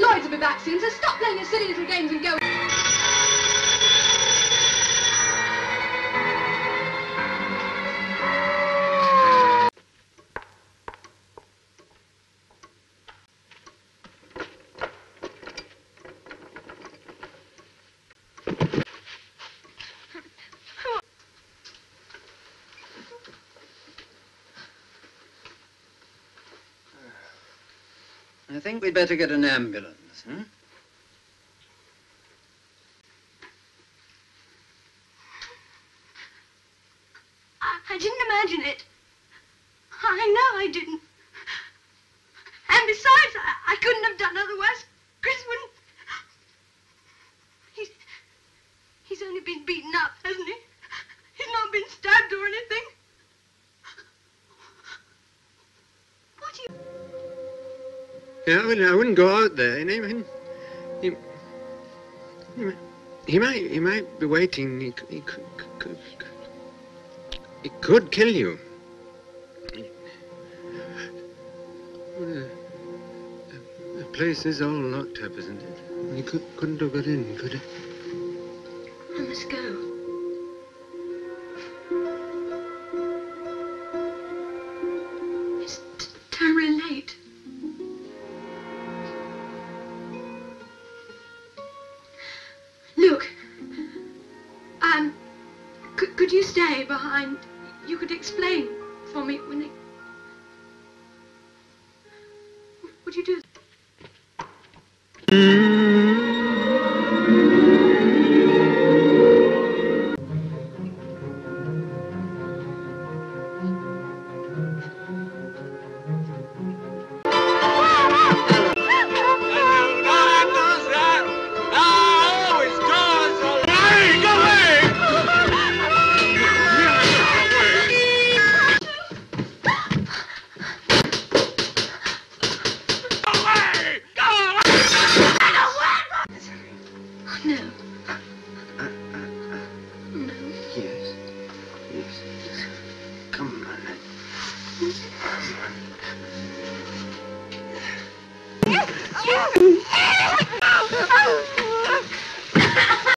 loads of vaccines, so stop playing your silly little games and go... I think we'd better get an ambulance, hmm? I, didn't imagine it. I know I didn't. And besides, I, I couldn't have done otherwise. Chris wouldn't. Yeah, I wouldn't, I wouldn't go out there. You know, I mean, he, he, might, he might, he might be waiting. He, could- he could, could, could, he could kill you. Well, the, the, the place is all locked up, isn't it? You could, couldn't have got in, could he? I must go. Stay behind? You could explain for me when they. Would you do no. Uh, uh, uh, no. Yes. Yes. Come on, man. Come on.